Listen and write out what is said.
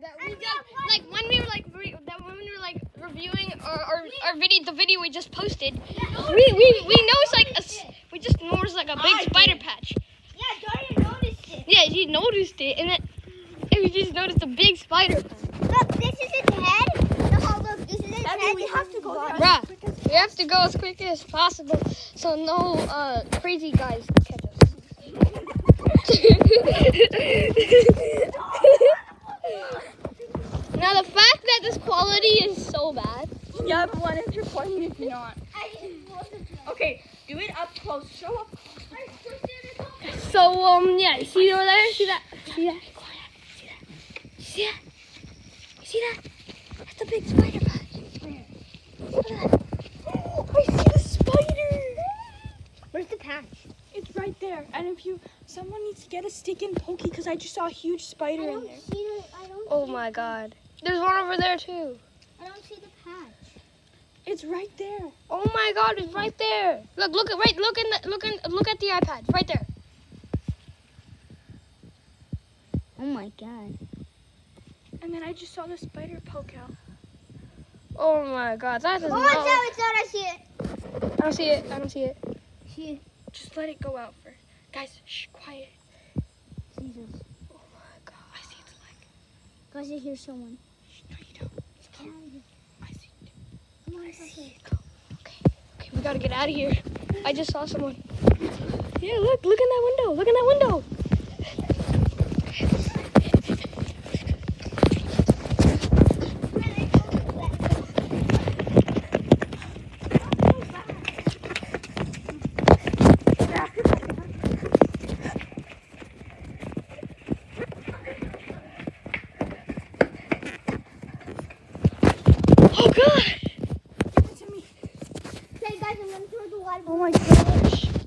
that we did, like when we were like re- that when we were like reviewing our, our, our video, the video we just posted, we we, we noticed like a, s- we just noticed like a big I spider did. patch. Yeah, Jordan noticed it. Yeah, he noticed it, and then and we just noticed a big spider. Look, this is its head. Look, how look, this is its Abby, head. we this have to its go body. there. Bruh, we have to go as quick as possible so no uh, crazy guys catch us. now the fact that this quality is so bad. Yeah, but what if you're pointing if you're not? I just wasn't- Okay, do it up close. Show up. So um yeah, see over there? See that? See that? See that? See that? That's a big spider patch. Look at that. I see the spider. Where's the patch? It's right there. And if you, someone needs to get a stick and pokey because I just saw a huge spider I in don't there. see the. I don't. Oh see my the- god. There's one over there too. I don't see the patch. It's right there. Oh my god, it's right there. Look, look at right look in the look in look at the iPad. Right there. Oh my god. And then I just saw the spider poke out. Oh my god, that is Oh, not it's out! It's out! I see it. I don't see it. I don't see it. See it. Just let it go out first. Guys, shh, quiet. Jesus. Oh my god. I see its leg. Guys, I hear someone. No, you don't. Come on. I see it. Come on, I see it. Okay, we gotta get out of here. I just saw someone. Yeah, look, look in that window. Look in that window. Oh god. To me. Okay, guys, I'm gonna throw the water. Oh my gosh.